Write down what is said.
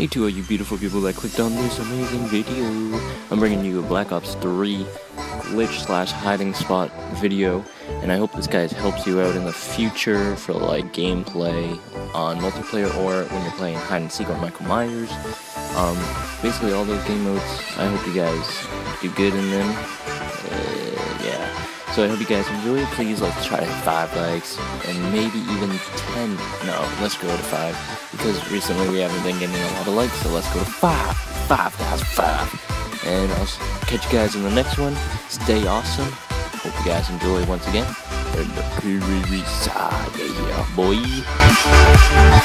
Hey to all you beautiful people that clicked on this amazing video. I'm bringing you a Black Ops 3 glitch slash hiding spot video, and I hope this guys helps you out in the future for like gameplay on multiplayer or when you're playing hide and seek on Michael Myers. Um, basically all those game modes. I hope you guys do good in them. Uh. So I hope you guys enjoy. Please like try five likes and maybe even ten. No, let's go to five because recently we haven't been getting a lot of likes. So let's go to five. Five guys, five. And I'll catch you guys in the next one. Stay awesome. Hope you guys enjoy once again. And the side, yeah, boy.